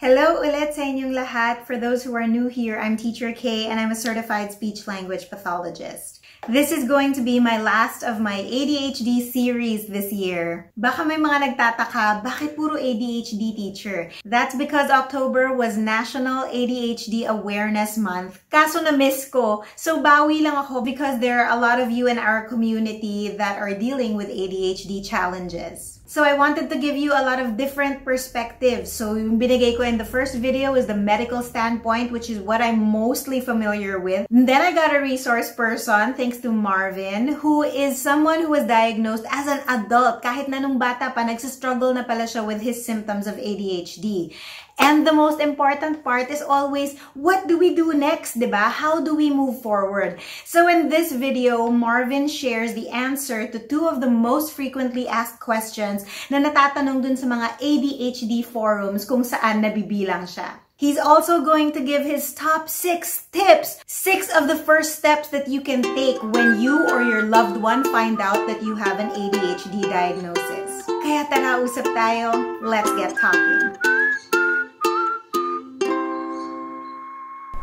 Hello ulit sa inyong lahat. For those who are new here, I'm Teacher K and I'm a certified speech language pathologist. This is going to be my last of my ADHD series this year. Baka may mga nagtataka, bakit puro ADHD teacher? That's because October was National ADHD Awareness Month. Kaso na-miss ko, so bawi lang ako because there are a lot of you in our community that are dealing with ADHD challenges. So I wanted to give you a lot of different perspectives. So yung binigay ko in the first video is the medical standpoint, which is what I'm mostly familiar with. And then I got a resource person, thanks to Marvin, who is someone who was diagnosed as an adult. Kahit na nung bata pa, nagsistruggle na pala siya with his symptoms of ADHD. And the most important part is always, what do we do next, diba? How do we move forward? So in this video, Marvin shares the answer to two of the most frequently asked questions na natatanong dun sa mga ADHD forums kung saan nabibilang siya. He's also going to give his top six tips, six of the first steps that you can take when you or your loved one find out that you have an ADHD diagnosis. Kaya tara, usap tayo. Let's get talking.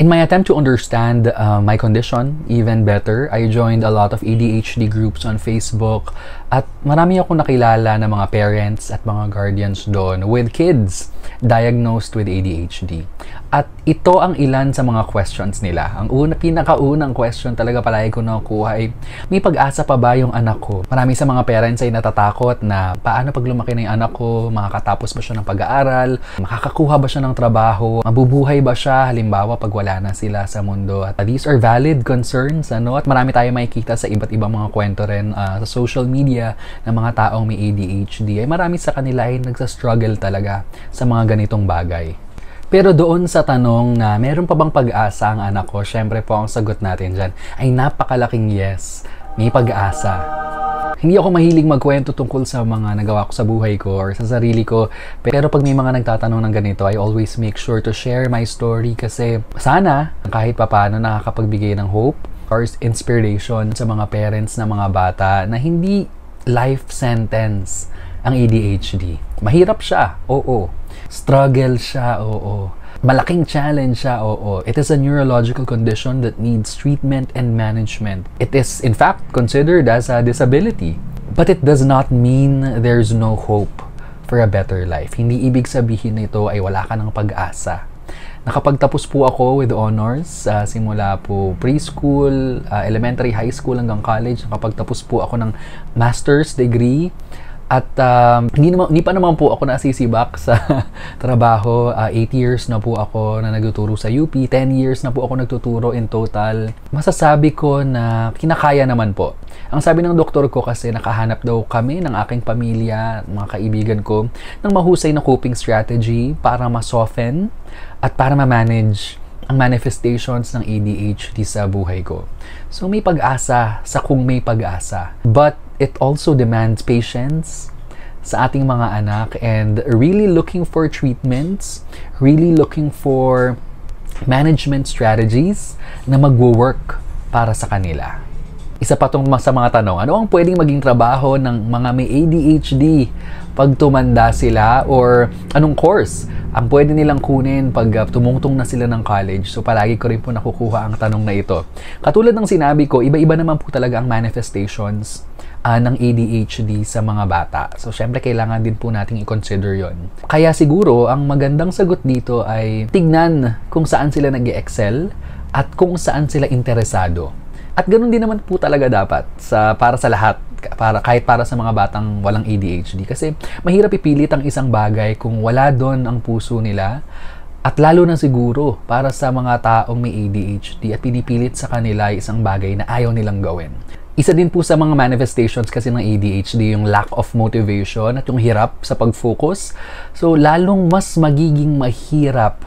In my attempt to understand uh, my condition even better, I joined a lot of ADHD groups on Facebook at marami ako nakilala na mga parents at mga guardians doon with kids diagnosed with ADHD. At ito ang ilan sa mga questions nila. Ang una, pinakaunang question talaga palagi ko nakukuha ay, may pag-asa pa ba yung anak ko? Marami sa mga parents ay natatakot na paano pag lumaki na yung anak ko, makakatapos ba siya ng pag-aaral, makakakuha ba siya ng trabaho, mabubuhay ba siya halimbawa pag wala na sila sa mundo. At these are valid concerns, ano? At marami tayo makikita sa iba't ibang mga kwento rin uh, sa social media ng mga taong may ADHD. Ay marami sa kanila ay nagsa-struggle talaga sa mga ganitong bagay. Pero doon sa tanong na meron pa bang pag-asa ang anak ko, syempre po ang sagot natin dyan ay napakalaking yes. May pag-asa. Hindi ako mahilig magkwento tungkol sa mga nagawa ko sa buhay ko or sa sarili ko. Pero pag may mga nagtatanong ng ganito, I always make sure to share my story kasi sana kahit papano nakakapagbigay ng hope or inspiration sa mga parents na mga bata na hindi life sentence ang ADHD. Mahirap siya, oo. Struggle siya, oo. Malaking challenge siya, oo. It is a neurological condition that needs treatment and management. It is, in fact, considered as a disability. But it does not mean there's no hope for a better life. Hindi ibig sabihin nito ay wala ka ng pag-asa. Nakapagtapos po ako with honors uh, simula po preschool, uh, elementary, high school hanggang college. Nakapagtapos po ako ng master's degree at um, hindi, naman, hindi pa naman po ako nasisibak sa trabaho. 8 uh, years na po ako na nagtuturo sa UP. 10 years na po ako nagtuturo in total. Masasabi ko na kinakaya naman po. Ang sabi ng doktor ko kasi nakahanap daw kami ng aking pamilya, mga kaibigan ko, ng mahusay na coping strategy para ma-soften at para ma-manage ang manifestations ng ADHD sa buhay ko. So may pag-asa sa kung may pag-asa. But it also demands patience sa ating mga anak and really looking for treatments, really looking for management strategies na magwo-work para sa kanila. Isa pa tong sa mga tanong, ano ang pwedeng maging trabaho ng mga may ADHD pag tumanda sila or anong course ang pwede nilang kunin pag uh, tumungtong na sila ng college. So palagi ko rin po nakukuha ang tanong na ito. Katulad ng sinabi ko, iba-iba naman po talaga ang manifestations uh, ng ADHD sa mga bata. So, syempre, kailangan din po nating i-consider yon. Kaya siguro, ang magandang sagot dito ay tignan kung saan sila nag excel at kung saan sila interesado. At ganun din naman po talaga dapat sa para sa lahat para kahit para sa mga batang walang ADHD kasi mahirap ipilit ang isang bagay kung wala doon ang puso nila at lalo na siguro para sa mga taong may ADHD at pinipilit sa kanila isang bagay na ayaw nilang gawin. Isa din po sa mga manifestations kasi ng ADHD yung lack of motivation at yung hirap sa pag-focus. So lalong mas magiging mahirap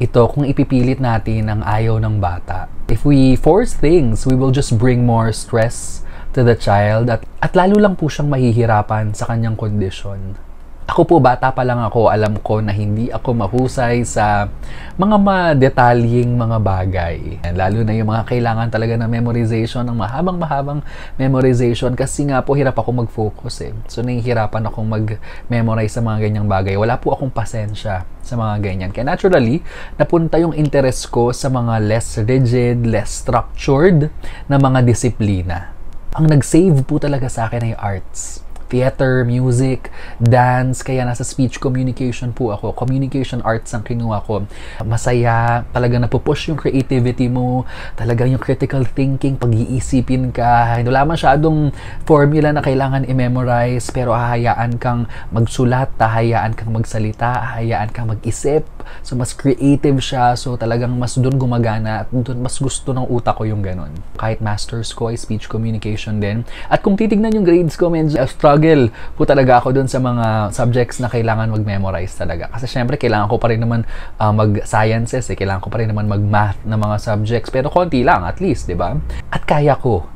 ito kung ipipilit natin ang ayaw ng bata. If we force things, we will just bring more stress to the child at, at lalo lang po siyang mahihirapan sa kanyang kondisyon. Ako po, bata pa lang ako, alam ko na hindi ako mahusay sa mga madetalying mga bagay. Lalo na yung mga kailangan talaga ng memorization, ng mahabang-mahabang memorization kasi nga po hirap ako mag-focus eh. So nahihirapan akong mag-memorize sa mga ganyang bagay. Wala po akong pasensya sa mga ganyan. Kaya naturally, napunta yung interest ko sa mga less rigid, less structured na mga disiplina. Ang nag-save po talaga sa akin ay arts theater, music, dance, kaya nasa speech communication po ako. Communication arts ang kinuha ko. Masaya, talaga napupush yung creativity mo, talaga yung critical thinking, pag-iisipin ka. Wala masyadong formula na kailangan i-memorize, pero hahayaan kang magsulat, hahayaan kang magsalita, hahayaan kang mag-isip. So, mas creative siya. So, talagang mas doon gumagana at doon mas gusto ng utak ko yung ganun. Kahit master's ko ay speech communication din. At kung titignan yung grades ko, medyo struggle po talaga ako dun sa mga subjects na kailangan mag-memorize talaga. Kasi syempre, kailangan ko pa rin naman uh, mag-sciences, eh. kailangan ko pa rin naman mag-math na mga subjects. Pero konti lang, at least, di ba? At kaya ko.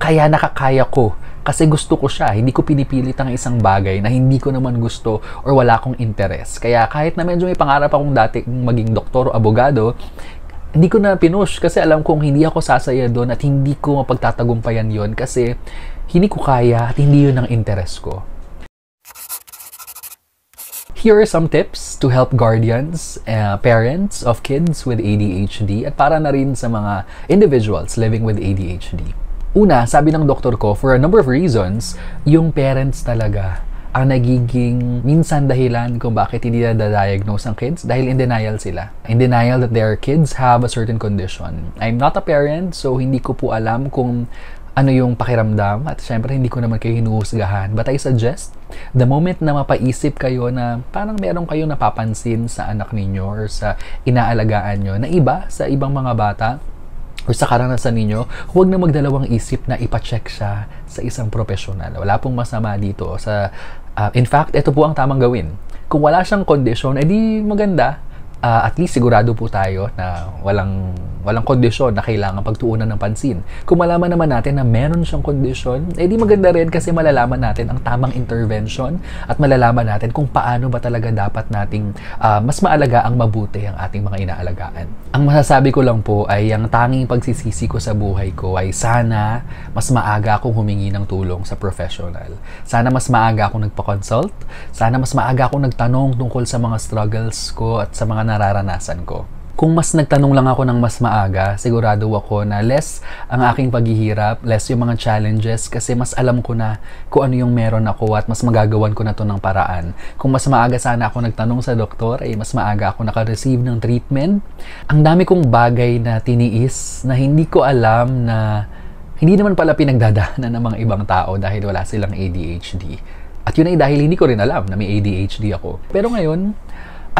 Kaya nakakaya ko. Kasi gusto ko siya. Hindi ko pinipilit ang isang bagay na hindi ko naman gusto or wala akong interest. Kaya kahit na medyo may pangarap akong dati maging doktor o abogado, hindi ko na pinush kasi alam kong hindi ako sasaya doon at hindi ko mapagtatagumpayan yon kasi hindi ko kaya at hindi yun ang interest ko. Here are some tips to help guardians, uh, parents of kids with ADHD at para na rin sa mga individuals living with ADHD. Una, sabi ng doktor ko, for a number of reasons, yung parents talaga ang nagiging minsan dahilan kung bakit hindi na diagnose ang kids dahil in denial sila. In denial that their kids have a certain condition. I'm not a parent, so hindi ko po alam kung ano yung pakiramdam at syempre hindi ko naman kayo hinuhusgahan but I suggest the moment na mapaisip kayo na parang meron kayong napapansin sa anak ninyo or sa inaalagaan nyo na iba sa ibang mga bata or sa karanasan ninyo, huwag na magdalawang isip na ipacheck siya sa isang profesional. Wala pong masama dito. Sa, uh, in fact, ito po ang tamang gawin. Kung wala siyang kondisyon, edi maganda uh, at least sigurado po tayo na walang walang kondisyon na kailangan pagtuunan ng pansin. Kung malaman naman natin na meron siyang kondisyon, eh di maganda rin kasi malalaman natin ang tamang intervention at malalaman natin kung paano ba talaga dapat nating uh, mas maalaga ang mabuti ang ating mga inaalagaan. Ang masasabi ko lang po ay ang tanging pagsisisi ko sa buhay ko ay sana mas maaga akong humingi ng tulong sa professional. Sana mas maaga akong nagpa-consult. Sana mas maaga akong nagtanong tungkol sa mga struggles ko at sa mga nararanasan ko. Kung mas nagtanong lang ako ng mas maaga, sigurado ako na less ang aking paghihirap, less yung mga challenges kasi mas alam ko na kung ano yung meron ako at mas magagawan ko na to ng paraan. Kung mas maaga sana ako nagtanong sa doktor, ay mas maaga ako naka-receive ng treatment. Ang dami kong bagay na tiniis na hindi ko alam na hindi naman pala pinagdadaanan ng mga ibang tao dahil wala silang ADHD. At yun ay dahil hindi ko rin alam na may ADHD ako. Pero ngayon,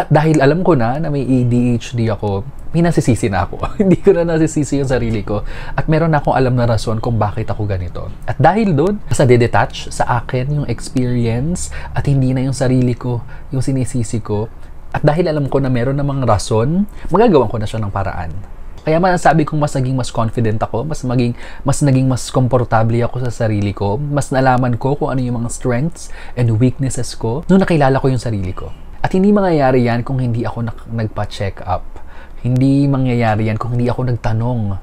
at dahil alam ko na na may ADHD ako, may nasisisi na ako. Hindi ko na nasisisi yung sarili ko. At meron na akong alam na rason kung bakit ako ganito. At dahil doon, sa de-detach sa akin yung experience at hindi na yung sarili ko yung sinisisi ko. At dahil alam ko na meron namang rason, magagawan ko na siya ng paraan. Kaya masasabi kong mas naging mas confident ako, mas maging mas naging mas komportable ako sa sarili ko, mas nalaman ko kung ano yung mga strengths and weaknesses ko nung nakilala ko yung sarili ko. At hindi mangyayari yan kung hindi ako nagpa-check up. Hindi mangyayari yan kung hindi ako nagtanong.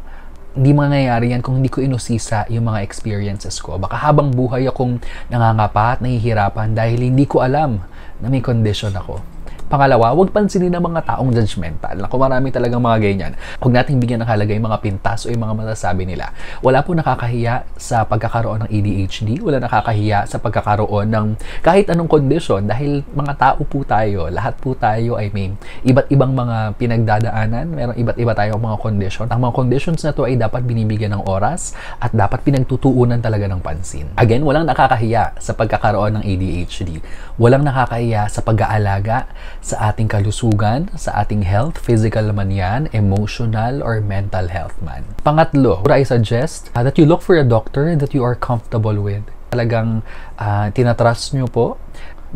Hindi mangyayari yan kung hindi ko inusisa yung mga experiences ko. Baka habang buhay akong nangangapa at nahihirapan dahil hindi ko alam na may condition ako. Pangalawa, huwag pansinin ng mga taong judgmental. Ako marami talagang mga ganyan. Huwag nating bigyan ng halaga yung mga pintas o yung mga masasabi nila. Wala po nakakahiya sa pagkakaroon ng ADHD. Wala nakakahiya sa pagkakaroon ng kahit anong kondisyon dahil mga tao po tayo. Lahat po tayo ay may iba't ibang mga pinagdadaanan. Meron iba't iba tayong mga kondisyon. Ang mga conditions na to ay dapat binibigyan ng oras at dapat pinagtutuunan talaga ng pansin. Again, walang nakakahiya sa pagkakaroon ng ADHD. Walang nakakahiya sa pag-aalaga sa ating kalusugan, sa ating health, physical man yan, emotional or mental health man. Pangatlo, I suggest uh, that you look for a doctor that you are comfortable with. Talagang uh, tinatrust nyo po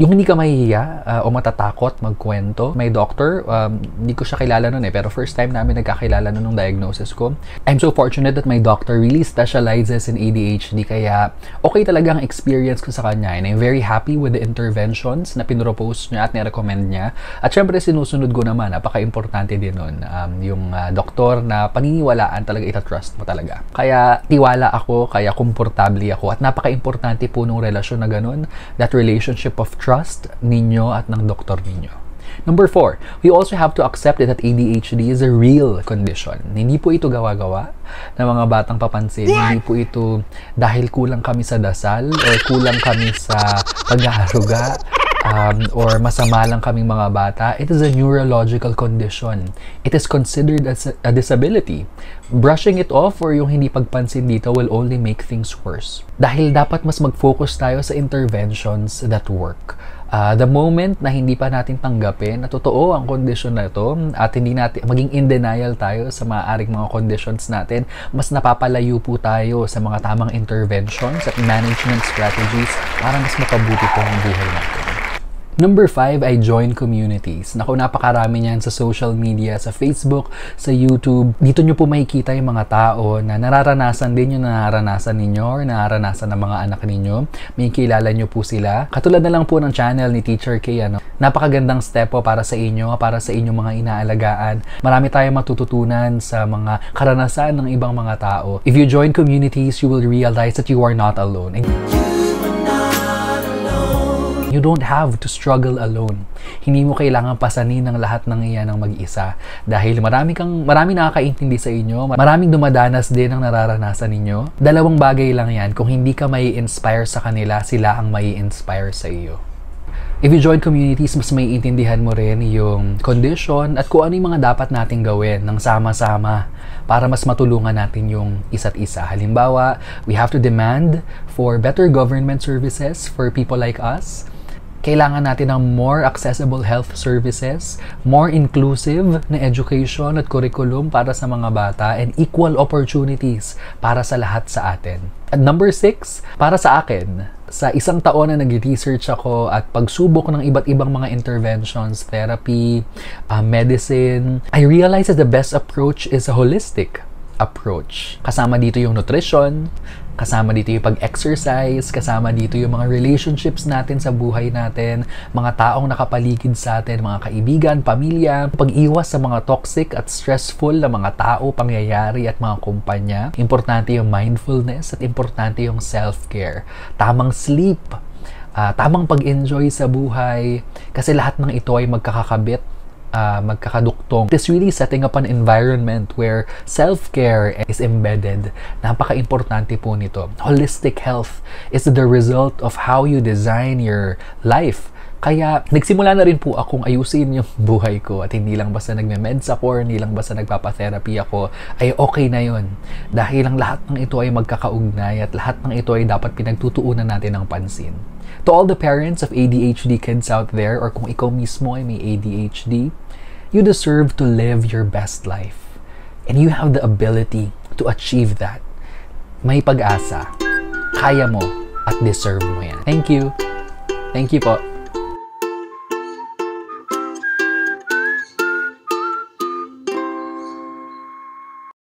yung hindi ka mahihiya uh, o matatakot magkwento. May doctor, um, hindi ko siya kilala noon eh, pero first time namin nagkakilala noon ng diagnosis ko. I'm so fortunate that my doctor really specializes in ADHD, kaya okay talaga ang experience ko sa kanya. And I'm very happy with the interventions na pinropose niya at nirecommend niya. At syempre, sinusunod ko naman, napaka-importante din nun. Um, yung uh, doktor na paniniwalaan talaga, itatrust mo talaga. Kaya tiwala ako, kaya komportable ako. At napaka-importante po nung relasyon na ganun, that relationship of trust ninyo at ng doktor ninyo. Number four, we also have to accept that ADHD is a real condition. Hindi po ito gawa-gawa ng mga batang papansin. Hindi po ito dahil kulang kami sa dasal or kulang kami sa pag-aaruga um, or masama lang kaming mga bata. It is a neurological condition. It is considered as a, disability. Brushing it off or yung hindi pagpansin dito will only make things worse. Dahil dapat mas mag-focus tayo sa interventions that work uh, the moment na hindi pa natin tanggapin na totoo ang kondisyon na ito at hindi natin maging in denial tayo sa maaaring mga conditions natin, mas napapalayo po tayo sa mga tamang interventions at management strategies para mas mapabuti po ang buhay natin. Number five ay join communities. Naku, napakarami niyan sa social media, sa Facebook, sa YouTube. Dito nyo po makikita yung mga tao na nararanasan din yung nararanasan ninyo or nararanasan ng mga anak ninyo. May kilala nyo po sila. Katulad na lang po ng channel ni Teacher K. Ano? Napakagandang step po para sa inyo, para sa inyong mga inaalagaan. Marami tayong matututunan sa mga karanasan ng ibang mga tao. If you join communities, you will realize that you are not alone. And You don't have to struggle alone. Hindi mo kailangan pasanin ng lahat ng iyan ng mag-isa dahil marami kang marami nakakaintindi sa inyo, maraming dumadanas din ang nararanasan ninyo. Dalawang bagay lang 'yan. Kung hindi ka mai inspire sa kanila, sila ang mai inspire sa iyo. If you join communities, mas may intindihan mo rin yung condition at kung ano yung mga dapat nating gawin ng sama-sama para mas matulungan natin yung isa't isa. Halimbawa, we have to demand for better government services for people like us kailangan natin ng more accessible health services, more inclusive na education at curriculum para sa mga bata, and equal opportunities para sa lahat sa atin. At number six, para sa akin, sa isang taon na nag-research ako at pagsubok ng iba't ibang mga interventions, therapy, uh, medicine, I realized that the best approach is a holistic approach. Kasama dito yung nutrition, Kasama dito yung pag-exercise, kasama dito yung mga relationships natin sa buhay natin, mga taong nakapaligid sa atin, mga kaibigan, pamilya, pag-iwas sa mga toxic at stressful na mga tao, pangyayari at mga kumpanya. Importante yung mindfulness at importante yung self-care. Tamang sleep, uh, tamang pag-enjoy sa buhay, kasi lahat ng ito ay magkakakabit uh, magkakaduktong. It is really setting up an environment where self-care is embedded. Napaka-importante po nito. Holistic health is the result of how you design your life. Kaya nagsimula na rin po akong ayusin yung buhay ko at hindi lang basta nagme-meds ako, hindi lang basta nagpapa-therapy ako, ay okay na yon Dahil ang lahat ng ito ay magkakaugnay at lahat ng ito ay dapat pinagtutuunan natin ng pansin. To all the parents of ADHD kids out there or kung ikaw mismo ay may ADHD, you deserve to live your best life. And you have the ability to achieve that. May pag-asa. Kaya mo at deserve mo yan. Thank you. Thank you po.